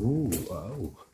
Ooh, oh.